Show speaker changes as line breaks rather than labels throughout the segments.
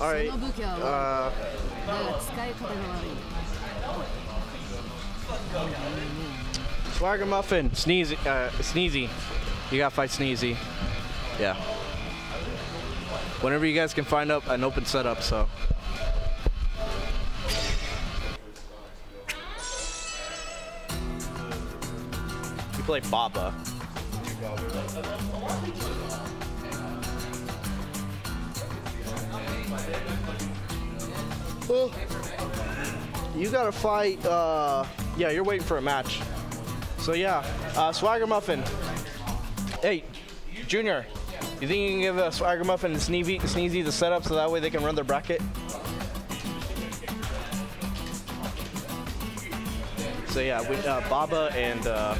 All right.
その武器は悪
Uh,
いだが使い方が悪い
Swagger Muffin, Sneezy, uh, Sneezy. You gotta fight Sneezy. Yeah. Whenever you guys can find up an open setup, so. You play Baba. Well, you gotta fight. Uh, yeah, you're waiting for a match. So yeah, uh, Swagger Muffin. Hey, Junior, you think you can give uh, Swagger Muffin and Sneezy, Sneezy the setup so that way they can run their bracket? So yeah, we, uh, Baba and uh.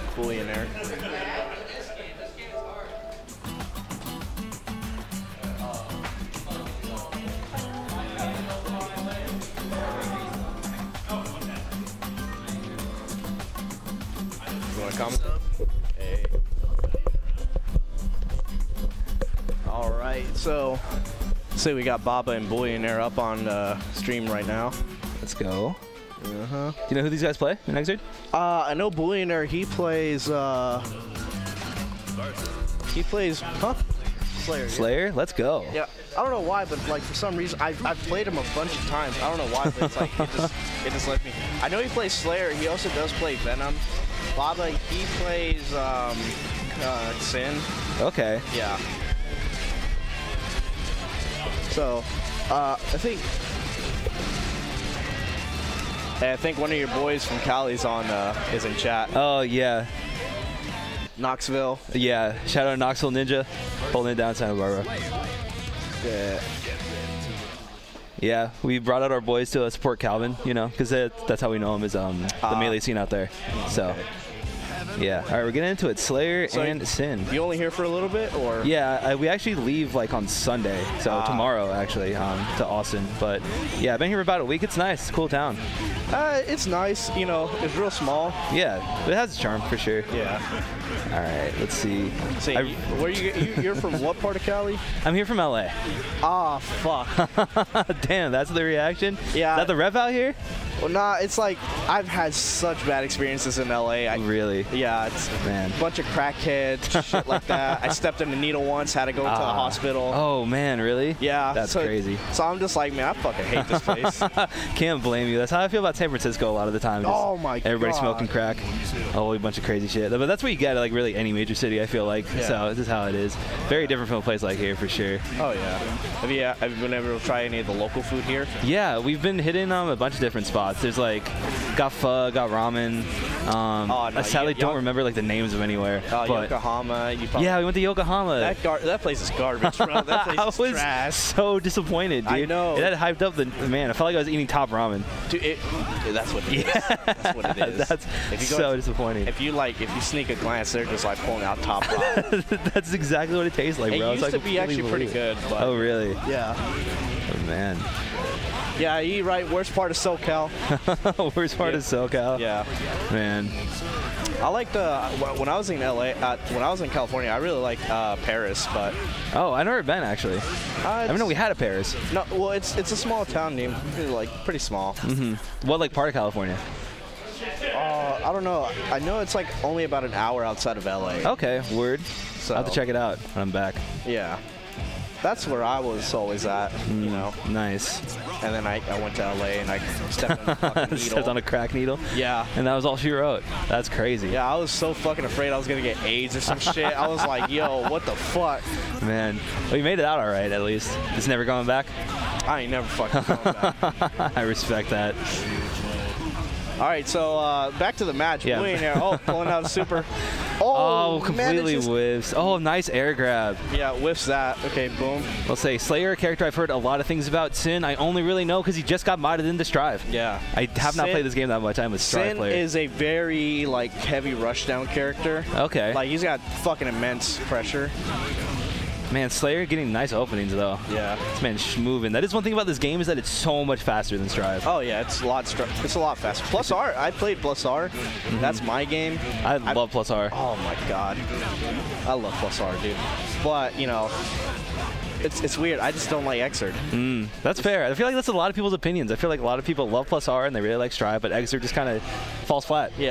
You want to comment? Hey. All right, so say we got Baba and Booleanaire up on uh, stream right now.
Let's go.
Uh huh.
Do you know who these guys play in Xrd?
Uh, I know Booleanaire. He plays. Uh, he plays. Huh? Slayer. yeah.
Slayer? Let's go.
Yeah, I don't know why, but like for some reason, I've, I've played him a bunch of times. I don't know why, but it's like it just it just left me. I know he plays Slayer. He also does play Venom. Baba, he plays um, uh, Sin.
Okay.
Yeah. So, uh, I think. I think one of your boys from Cali's on uh, is in chat.
Oh, yeah.
Knoxville.
Yeah. Shout out Knoxville Ninja. Holding it down Santa Barbara.
Yeah.
Yeah, we brought out our boys to uh, support Calvin, you know, because that's how we know him is um, the
Ah.
melee scene out there. So, yeah. All right, we're getting into it. Slayer
So
and Sin.
You only here for a little bit, or?
Yeah, uh, we actually leave like on Sunday, so
Ah.
tomorrow actually um, to Austin. But yeah, I've been here for about a week. It's nice. It's cool town.
Uh, it's nice. You know, it's real small.
Yeah, it has its charm for sure.
Yeah.
All right, let's see.
See,
I-
where you, you? You're from what part of Cali?
I'm here from LA.
Ah, fuck.
Damn, that's the reaction.
Yeah.
Is that the rep out here?
Well, nah, it's like I've had such bad experiences in LA. I,
Really?
yeah, it's
Man.
a bunch of crackheads, shit like that. I stepped in a needle once, had to go to the
Ah.
hospital.
Oh man, really?
Yeah,
That's
so,
crazy.
So I'm just like, man, I fucking hate this place.
Can't blame you. That's how I feel about San Francisco a lot of the time. Just
Oh my
Everybody
God.
smoking crack, a whole bunch of crazy shit. But that's what you get at like really any major city. I feel like.
Yeah.
So this is how it is. Very different from a place like here for sure.
oh yeah. Have you have you been able to try any of the local food here?
Yeah, we've been hitting um, a bunch of different spots. There's like got pho, got ramen. Um,
Oh, no,
I sadly don't remember like the names of anywhere.
Uh,
but
Yokohama.
Yeah, we went to Yokohama.
That gar- that place is garbage, bro. That place
I
is
was
trash.
so disappointed, dude.
I know.
It had hyped up the man. I felt like I was eating top ramen.
Dude, it, that's what it is.
Yeah.
That's what it is.
That's
If you go-
so disappointing.
If you like, if you sneak a glance, they're just like pulling out top ramen.
That's exactly what it tastes like,
it
bro.
used
It's
to
like
be actually pretty good, but
Oh, really?
yeah,
Oh, man.
yeah. You right. Worst part of SoCal.
Worst part
Yeah.
is SoCal.
Yeah,
Man.
I like the when I was in LA. Uh, when I was in California, I really liked uh, Paris, but
Oh, I never been actually.
uh,
I didn't know we had a Paris.
No, well, it's it's a small town named like pretty small.
What like part of California?
Uh, I don't know. I know it's like only about an hour outside of LA.
Okay, word.
So
I'll have to check it out when I'm back.
Yeah, that's where I was always at. You know,
Nice.
and then I, I went to LA and I stepped on a fucking.
Stepped on a crack needle.
yeah.
And that was all she wrote. That's crazy.
Yeah, I was so fucking afraid I was gonna get AIDS or some shit. I was like, yo, what the fuck?
Man. Well, you made it out all right at least. It's never going back.
I ain't never fucking going back.
I respect that.
All right, so uh, back to the match.
Yeah.
Oh, pulling out a super.
Oh,
Oh,
completely whiffs. Oh, nice air grab.
Yeah, whiffs that. Okay, boom.
I'll say Slayer, a character I've heard a lot of things about. Sin, I only really know because he just got modded into Strive.
Yeah.
I have not played this game that much. I'm a Strive
Sin
player.
is a very like heavy rushdown character.
okay.
Like he's got fucking immense pressure.
Man, Slayer getting nice openings though.
Yeah.
This man's moving. That is one thing about this game is that it's so much faster than Strive.
Oh yeah, it's a lot. It's a lot faster. Plus R. I played Plus R. That's my game.
I
I-
love Plus R.
Oh my god, I love Plus R, dude. But you know, it's it's weird. I just don't like Xrd.
Mm, that's fair. I feel like that's a lot of people's opinions. I feel like a lot of people love Plus R and they really like Strive, but Xrd just kind of falls flat.
Yeah.